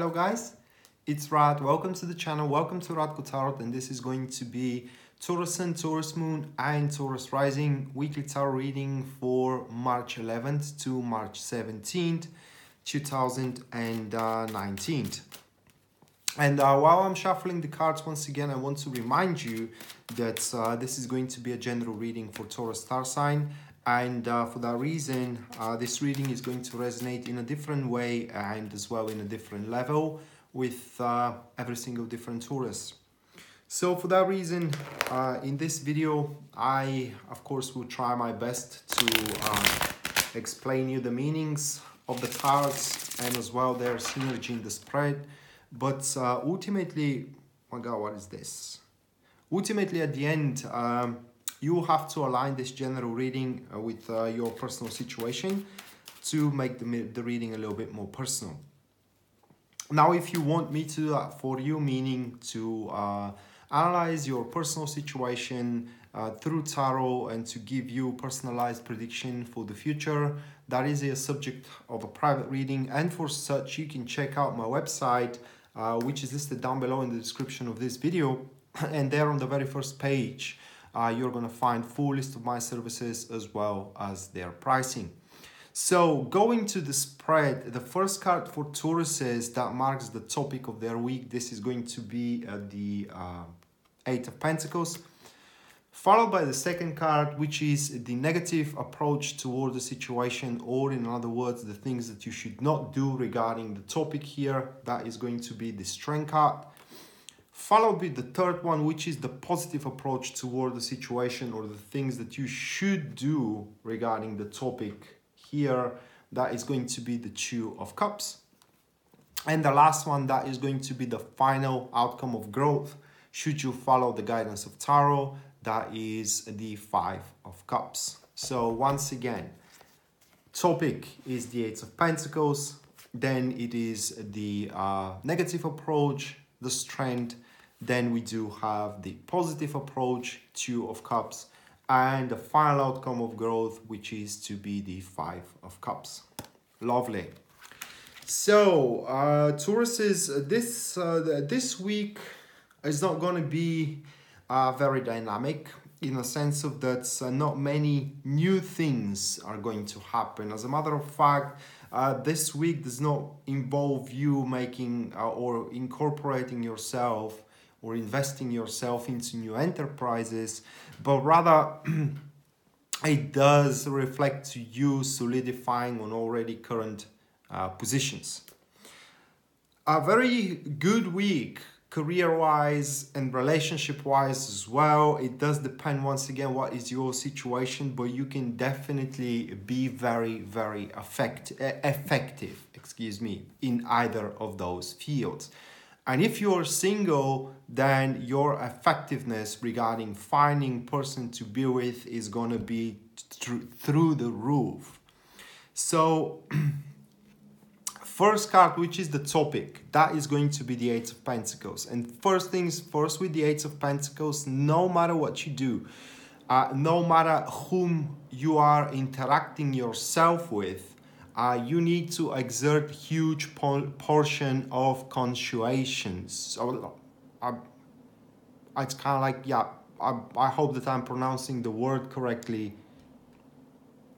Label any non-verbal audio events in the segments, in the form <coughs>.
Hello guys, it's Rad. Welcome to the channel. Welcome to Radko Tarot and this is going to be Taurus Sun, Taurus Moon and Taurus Rising weekly tarot reading for March 11th to March 17th, 2019. And uh, while I'm shuffling the cards once again, I want to remind you that uh, this is going to be a general reading for Taurus star sign and uh, for that reason uh, this reading is going to resonate in a different way and as well in a different level with uh, every single different Taurus. So for that reason uh, in this video I of course will try my best to uh, explain you the meanings of the cards and as well their synergy in the spread but uh, ultimately my god what is this ultimately at the end um, you have to align this general reading uh, with uh, your personal situation to make the, the reading a little bit more personal. Now, if you want me to do that for you, meaning to uh, analyze your personal situation uh, through tarot and to give you personalized prediction for the future, that is a subject of a private reading. And for such, you can check out my website, uh, which is listed down below in the description of this video. <coughs> And there on the very first page, uh, you're going to find full list of my services as well as their pricing. So going to the spread, the first card for Tauruses that marks the topic of their week, this is going to be uh, the uh, Eight of Pentacles, followed by the second card, which is the negative approach toward the situation, or in other words, the things that you should not do regarding the topic here. That is going to be the Strength card followed with the third one, which is the positive approach toward the situation or the things that you should do regarding the topic here. That is going to be the Two of Cups. And the last one, that is going to be the final outcome of growth. Should you follow the guidance of Tarot, that is the Five of Cups. So once again, topic is the Eight of Pentacles, then it is the uh, negative approach, the strength, then we do have the positive approach, Two of Cups, and the final outcome of growth, which is to be the Five of Cups. Lovely. So, uh, Tauruses, uh, this, uh, this week is not going to be uh, very dynamic in a sense of that uh, not many new things are going to happen. As a matter of fact, uh, this week does not involve you making uh, or incorporating yourself or investing yourself into new enterprises, but rather <clears throat> it does reflect to you solidifying on already current uh, positions. A very good week career wise and relationship wise as well it does depend once again what is your situation but you can definitely be very very effect- effective excuse me in either of those fields and if you're single, then your effectiveness regarding finding person to be with is going to be th- through the roof. So, <clears throat> first card, which is the topic, that is going to be the Eight of Pentacles. And first things first, with the Eight of Pentacles, no matter what you do, uh, no matter whom you are interacting yourself with, uh, you need to exert huge por- portion of conscientious. So, uh, it's kind of like, yeah, I, I hope that I'm pronouncing the word correctly.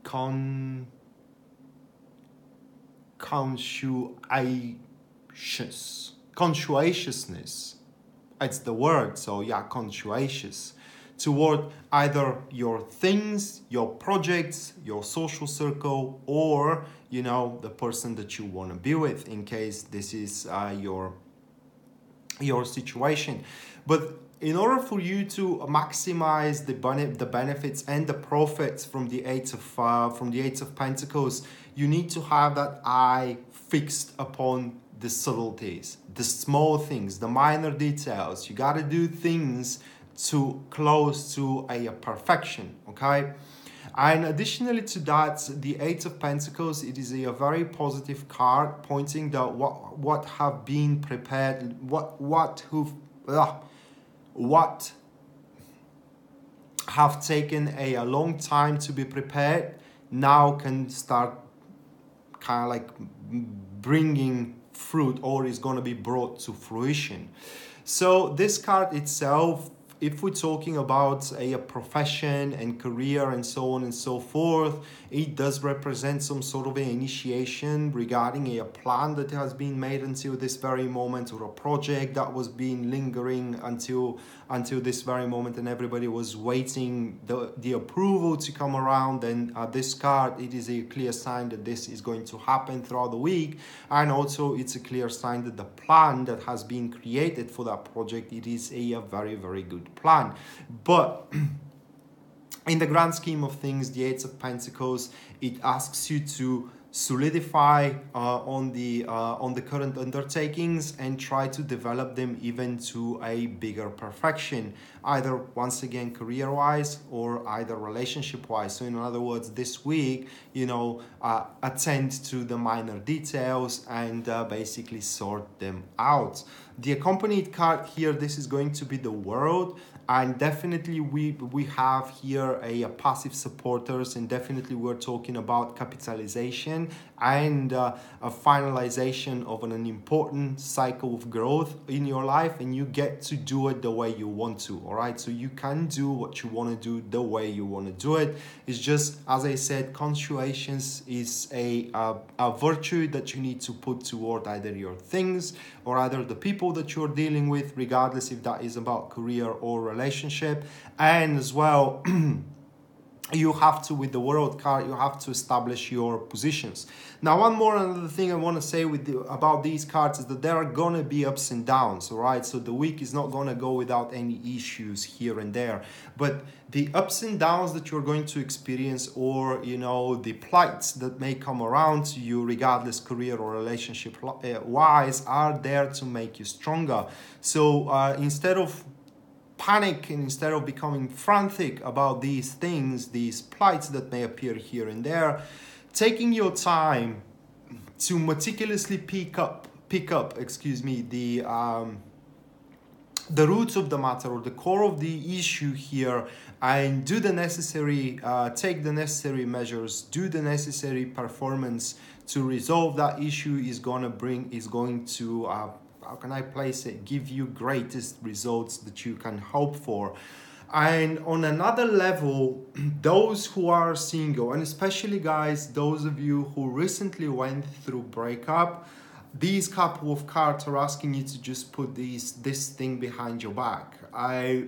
Con conscientious conscientiousness it's the word so yeah conscientious toward either your things, your projects, your social circle, or you know the person that you want to be with in case this is uh, your your situation. But in order for you to maximize the bene- the benefits and the profits from the eight of uh, from the eight of Pentacles, you need to have that eye fixed upon the subtleties, the small things, the minor details. You got to do things to close to a perfection okay and additionally to that the eight of pentacles it is a, a very positive card pointing that what what have been prepared what what who what have taken a, a long time to be prepared now can start kind of like bringing fruit or is going to be brought to fruition. So this card itself if we're talking about a, a, profession and career and so on and so forth, it does represent some sort of an initiation regarding a, plan that has been made until this very moment or a project that was being lingering until until this very moment and everybody was waiting the, the approval to come around. And uh, this card it is a clear sign that this is going to happen throughout the week. And also it's a clear sign that the plan that has been created for that project it is a, a very very good plan. But <clears throat> in the grand scheme of things the eight of pentacles it asks you to solidify uh, on the uh, on the current undertakings and try to develop them even to a bigger perfection either once again career wise or either relationship wise so in other words this week you know uh, attend to the minor details and uh, basically sort them out the accompanied card here this is going to be the world and definitely we we have here a, a, passive supporters and definitely we're talking about capitalization and uh, a finalization of an, an, important cycle of growth in your life and you get to do it the way you want to all right so you can do what you want to do the way you want to do it. It's just as i said conscientious is a, a, a virtue that you need to put toward either your things or either the people that you're dealing with regardless if that is about career or relationship. And as well <clears throat> you have to with the world card you have to establish your positions. Now one more another thing i want to say with the, about these cards is that there are going to be ups and downs all right? So the week is not going to go without any issues here and there. But the ups and downs that you're going to experience or you know the plights that may come around to you regardless career or relationship uh, wise are there to make you stronger. So uh, instead of panic instead of becoming frantic about these things, these plights that may appear here and there, taking your time to meticulously pick up, pick up, excuse me, the um, the roots of the matter or the core of the issue here and do the necessary uh, take the necessary measures do the necessary performance to resolve that issue is going to bring is going to uh, how can I place it, give you greatest results that you can hope for. And on another level, <clears throat> those who are single, and especially guys, those of you who recently went through breakup, these couple of cards are asking you to just put these this thing behind your back. I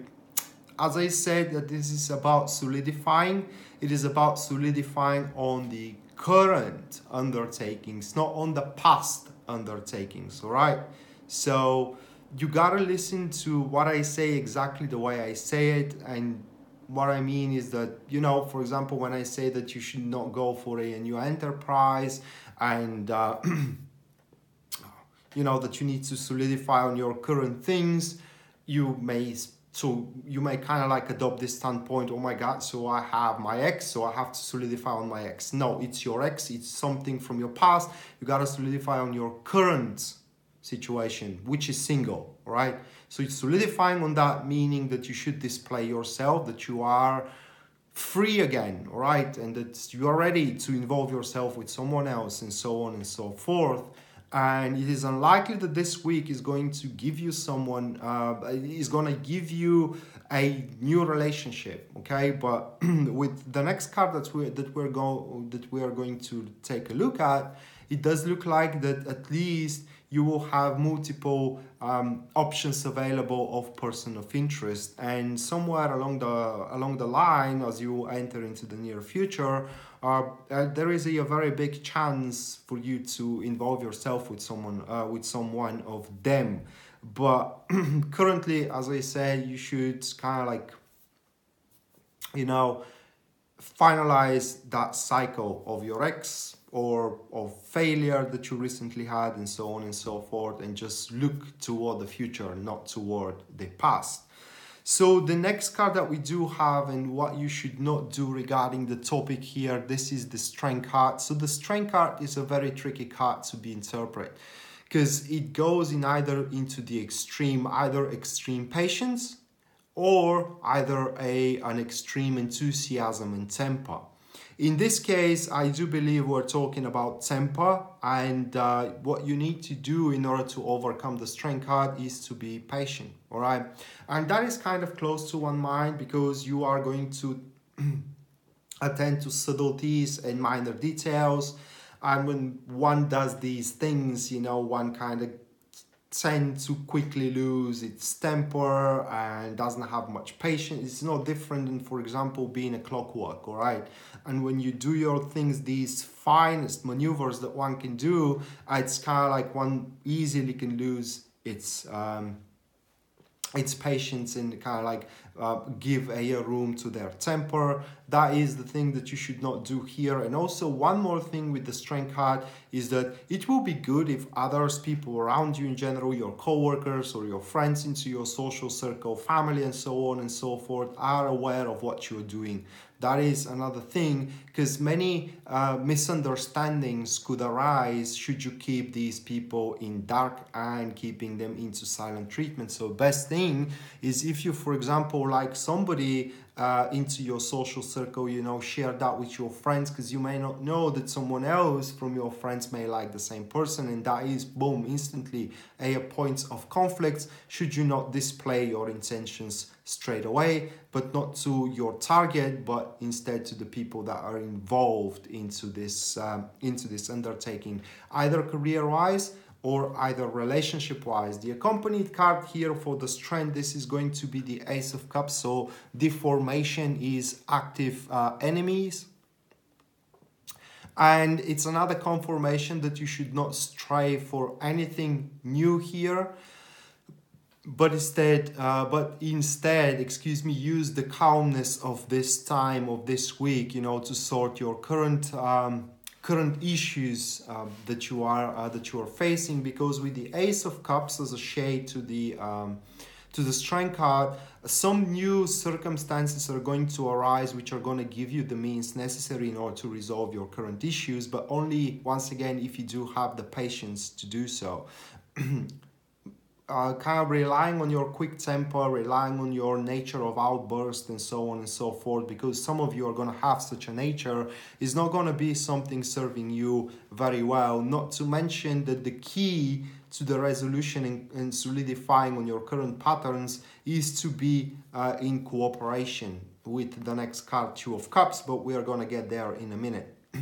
as I said that this is about solidifying, it is about solidifying on the current undertakings, not on the past undertakings, all right? So you gotta listen to what I say exactly the way I say it. And what I mean is that, you know, for example, when I say that you should not go for a, new enterprise and, uh, <clears throat> you know, that you need to solidify on your current things, you may so you may kind of like adopt this standpoint oh my god so i have my ex so i have to solidify on my ex no it's your ex it's something from your past you got to solidify on your current situation, which is single, right? So it's solidifying on that, meaning that you should display yourself, that you are free again, right? And that you are ready to involve yourself with someone else and so on and so forth. And it is unlikely that this week is going to give you someone, uh, is going to give you a new relationship, okay? But <clears throat> with the next card that we that we're going that we are going to take a look at, it does look like that at least you will have multiple um, options available of person of interest. And somewhere along the along the line as you enter into the near future uh, uh, there is a, a, very big chance for you to involve yourself with someone uh, with someone of them. But <clears throat> currently as i said you should kind of like you know finalize that cycle of your ex or of failure that you recently had and so on and so forth and just look toward the future not toward the past. So the next card that we do have and what you should not do regarding the topic here this is the strength card. So the strength card is a very tricky card to be interpreted because it goes in either into the extreme either extreme patience or either a an extreme enthusiasm and temper In this case, I do believe we're talking about temper, and uh, what you need to do in order to overcome the strength card is to be patient, all right? And that is kind of close to one mind because you are going to <clears throat> attend to subtleties and minor details. And when one does these things, you know, one kind of tend to quickly lose its temper and doesn't have much patience. It's no different than, for example, being a clockwork, all right? And when you do your things, these finest maneuvers that one can do, it's kind of like one easily can lose its um, its patience and kind of like uh, give a room to their temper. That is the thing that you should not do here. And also one more thing with the strength card is that it will be good if others, people around you in general, your coworkers or your friends into your social circle, family and so on and so forth are aware of what you're doing. That is another thing because many uh, misunderstandings could arise should you keep these people in dark and keeping them into silent treatment. So best thing is if you, for example, like somebody uh, into your social circle, you know, share that with your friends because you may not know that someone else from your friends may like the same person, and that is boom, instantly a point of conflict. Should you not display your intentions straight away, but not to your target, but instead to the people that are involved into this um, into this undertaking, either career-wise or either relationship wise. The accompanied card here for the strength, this is going to be the Ace of Cups. So deformation is active uh, enemies. And it's another confirmation that you should not strive for anything new here but instead uh, but instead excuse me use the calmness of this time of this week you know to sort your current um, current issues um, that you are uh, that you are facing because with the ace of cups as a shade to the um, to the strength card some new circumstances are going to arise which are going to give you the means necessary in order to resolve your current issues but only once again if you do have the patience to do so <clears throat> uh, kind of relying on your quick temper, relying on your nature of outburst and so on and so forth, because some of you are going to have such a nature, is not going to be something serving you very well. Not to mention that the key to the resolution and, solidifying on your current patterns is to be uh, in cooperation with the next card, Two of Cups, but we are going to get there in a minute. <clears throat>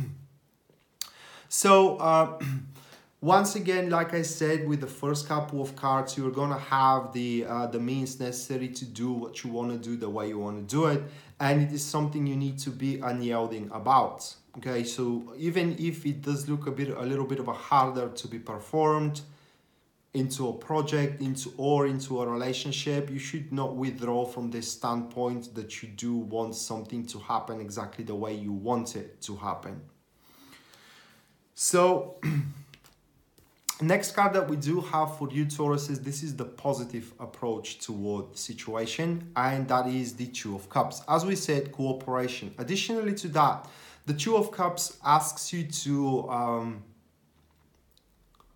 so, uh, <clears throat> once again like i said with the first couple of cards you're gonna have the uh, the means necessary to do what you want to do the way you want to do it and it is something you need to be unyielding about okay? So even if it does look a bit a little bit of a harder to be performed into a project into or into a relationship you should not withdraw from this standpoint that you do want something to happen exactly the way you want it to happen. So <clears throat> Next card that we do have for you Taurus is this is the positive approach toward the situation and that is the Two of Cups. As we said, cooperation. Additionally to that, the Two of Cups asks you to um,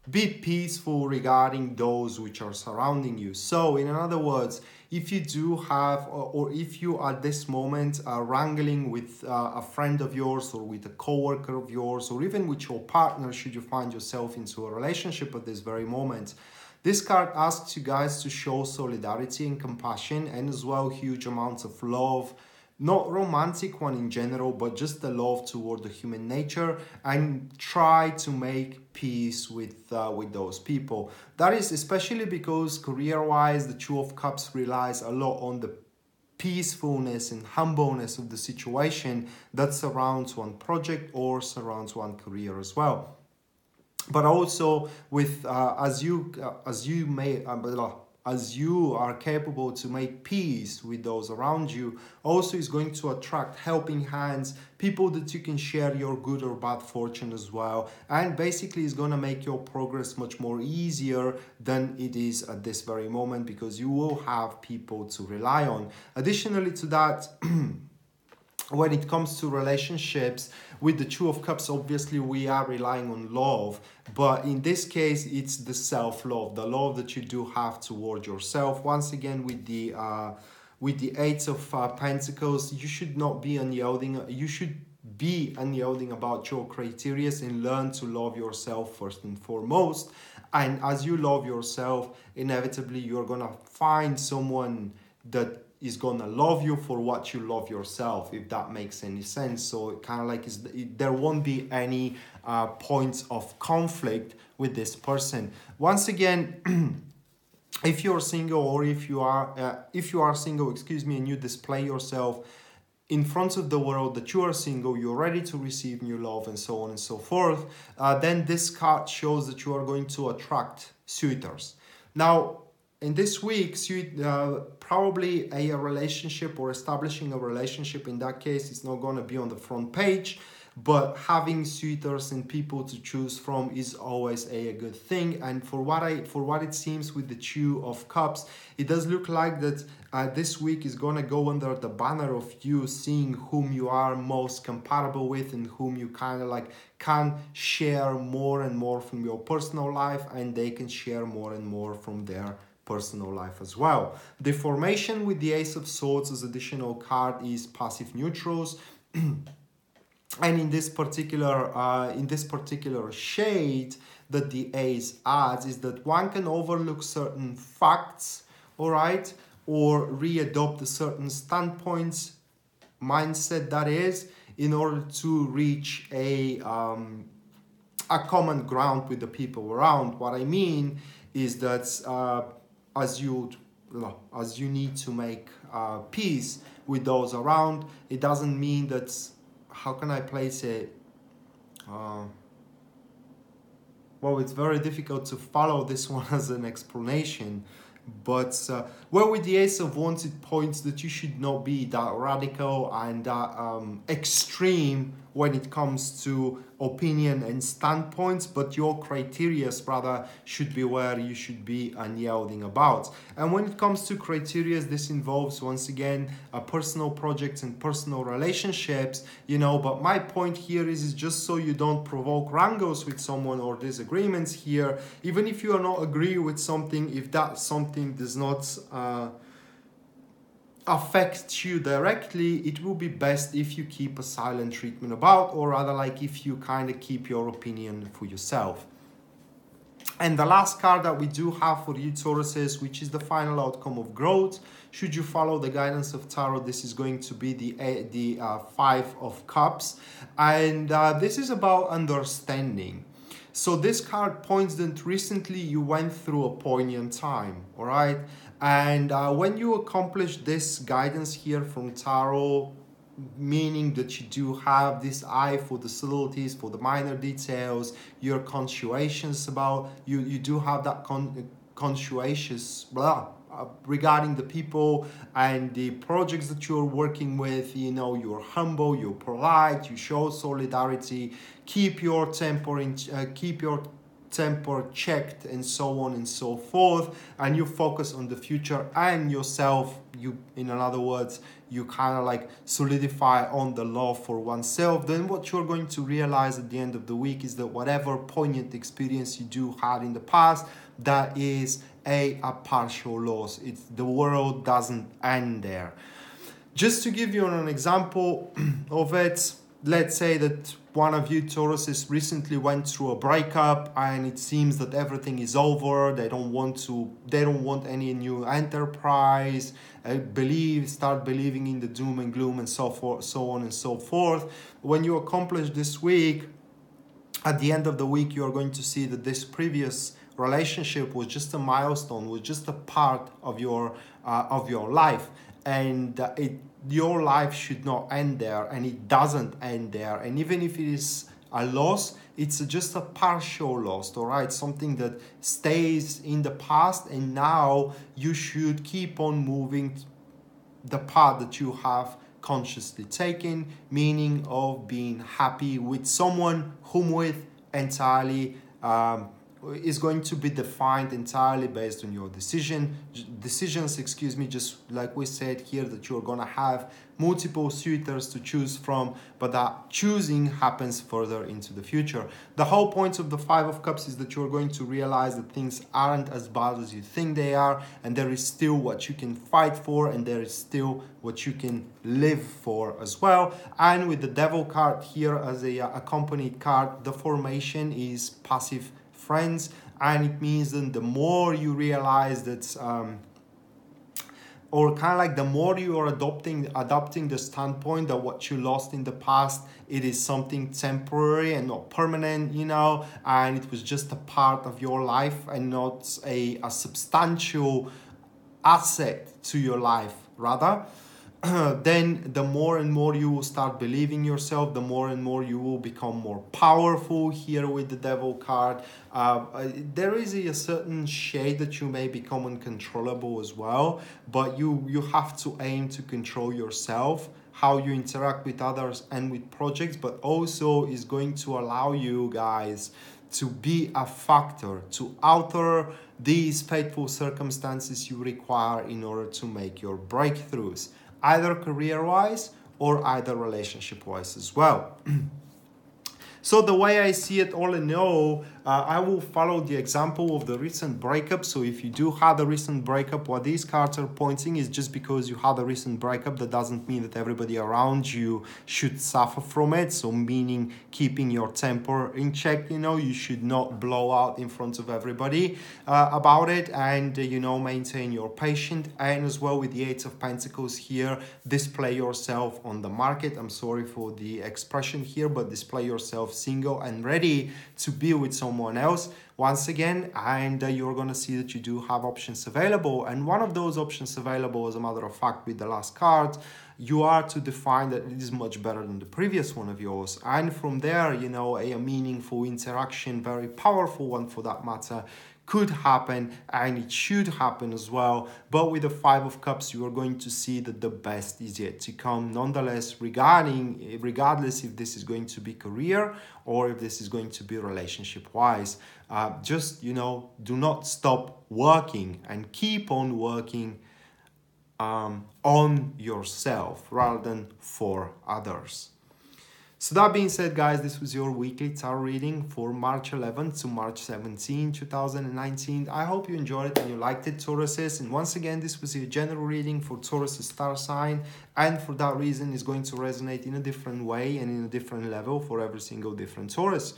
be peaceful regarding those which are surrounding you. So in other words, if you do have or, or if you at this moment are wrangling with uh, a friend of yours or with a coworker of yours or even with your partner should you find yourself into a relationship at this very moment this card asks you guys to show solidarity and compassion and as well huge amounts of love not romantic one in general but just the love toward the human nature and try to make peace with uh, with those people. That is especially because career wise the two of cups relies a lot on the peacefulness and humbleness of the situation that surrounds one project or surrounds one career as well. But also with uh, as you uh, as you may uh, as you are capable to make peace with those around you, also is going to attract helping hands, people that you can share your good or bad fortune as well, and basically is going to make your progress much more easier than it is at this very moment because you will have people to rely on. Additionally to that, <clears throat> when it comes to relationships with the two of cups obviously we are relying on love but in this case it's the self-love the love that you do have toward yourself once again with the uh with the eight of uh, pentacles you should not be unyielding you should be unyielding about your criteria and learn to love yourself first and foremost. And as you love yourself, inevitably you're gonna find someone that is gonna love you for what you love yourself, if that makes any sense. So it kind of like is there won't be any uh, points of conflict with this person. Once again. <clears throat> if you're single or if you are uh, if you are single excuse me and you display yourself in front of the world that you are single, you're ready to receive new love, and so on and so forth, uh, then this card shows that you are going to attract suitors. Now, in this week, uh, probably a, a relationship or establishing a relationship in that case is not going to be on the front page but having suitors and people to choose from is always a, a, good thing. And for what i for what it seems with the two of cups it does look like that uh, this week is gonna go under the banner of you seeing whom you are most compatible with and whom you kind of like can share more and more from your personal life and they can share more and more from their personal life as well. The formation with the Ace of Swords as additional card is passive neutrals. <clears throat> and in this particular uh, in this particular shade that the ace adds is that one can overlook certain facts all right or readopt certain standpoints mindset that is in order to reach a um, a common ground with the people around what i mean is that uh, as you as you need to make uh, peace with those around it doesn't mean that how can I place it? Uh, well, it's very difficult to follow this <laughs> one as an explanation but uh, with the Ace of Wands, it points that you should not be that radical and that um, extreme when it comes to opinion and standpoints, but your criteria, rather, should be where you should be unyielding about. And when it comes to criteria, this involves, once again, uh, personal projects and personal relationships, you know, but my point here is, is just so you don't provoke wrangles with someone or disagreements here, even if you are not agree with something, if that something does not uh, affect you directly, it will be best if you keep a silent treatment about, or rather, like if you kind of keep your opinion for yourself. And the last card that we do have for you, Tauruses, which is the final outcome of growth. Should you follow the guidance of Tarot, this is going to be the, uh, the uh, Five of Cups. And uh, this is about understanding. So this card points that recently you went through a poignant time, all right? And uh, when you accomplish this guidance here from Tarot, meaning that you do have this eye for the subtleties, for the minor details, you're conscientious about, you, you do have that con conscientious, blah, uh, regarding the people and the projects that you're working with you know you're humble you're polite you show solidarity keep your temper in uh, keep your temper checked and so on and so forth and you focus on the future and yourself you in other words you kind of like solidify on the love for oneself then what you're going to realize at the end of the week is that whatever poignant experience you do had in the past that is a, a partial loss. It's the world doesn't end there. Just to give you an example <clears throat> of it, let's say that one of you Tauruses recently went through a breakup and it seems that everything is over. They don't want to. They don't want any new enterprise. Uh, believe, start believing in the doom and gloom and so forth, so on and so forth. When you accomplish this week, at the end of the week, you are going to see that this previous relationship was just a milestone, was just a part of your uh, of your life, and it your life should not end there, and it doesn't end there. And even if it is a loss, it's just a partial loss, all right? Something that stays in the past, and now you should keep on moving the path that you have consciously taken, meaning of being happy with someone whom with entirely um, is going to be defined entirely based on your decision decisions excuse me just like we said here that you're gonna have multiple suitors to choose from but that choosing happens further into the future. The whole point of the five of cups is that you're going to realize that things aren't as bad as you think they are and there is still what you can fight for and there is still what you can live for as well. And with the devil card here as a accompanied card the formation is passive friends and it means that the more you realize that um, or kind of like the more you are adopting adopting the standpoint that what you lost in the past it is something temporary and not permanent you know and it was just a part of your life and not a, a substantial asset to your life rather <clears throat> then the more and more you will start believing yourself the more and more you will become more powerful here with the devil card. Uh, uh, there is a, certain shade that you may become uncontrollable as well but you you have to aim to control yourself how you interact with others and with projects but also is going to allow you guys to be a factor to alter these fateful circumstances you require in order to make your breakthroughs either career wise or either relationship wise as well. <clears throat> so the way I see it all in all, uh, I will follow the example of the recent breakup. So if you do have a recent breakup, what these cards are pointing is just because you had a recent breakup, that doesn't mean that everybody around you should suffer from it. So meaning keeping your temper in check, you know, you should not blow out in front of everybody uh, about it and, uh, you know, maintain your patience. And as well with the Eight of Pentacles here, display yourself on the market. I'm sorry for the expression here, but display yourself single and ready to be with someone someone else. Once again and you're going to see that you do have options available and one of those options available as a matter of fact with the last card you are to define that it is much better than the previous one of yours. And from there you know a meaningful interaction very powerful one for that matter could happen and it should happen as well. But with the Five of Cups, you are going to see that the best is yet to come. Nonetheless, regarding regardless if this is going to be career or if this is going to be relationship wise, uh, just you know, do not stop working and keep on working um, on yourself rather than for others. So that being said, guys, this was your weekly tarot reading for March 11th to March 17, 2019. I hope you enjoyed it and you liked it, Tauruses. And once again, this was your general reading for Taurus star sign. And for that reason, it's going to resonate in a different way and in a different level for every single different Taurus.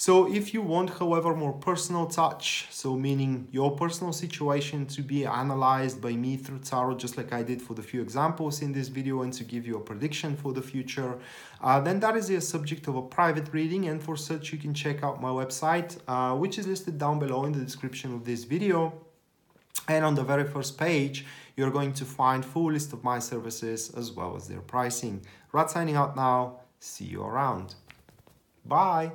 So if you want, however, more personal touch, so meaning your personal situation to be analyzed by me through tarot, just like I did for the few examples in this video and to give you a prediction for the future, uh, then that is the subject of a private reading. And for such, you can check out my website, uh, which is listed down below in the description of this video. And on the very first page, you're going to find full list of my services as well as their pricing. Rad signing out now. See you around. Bye.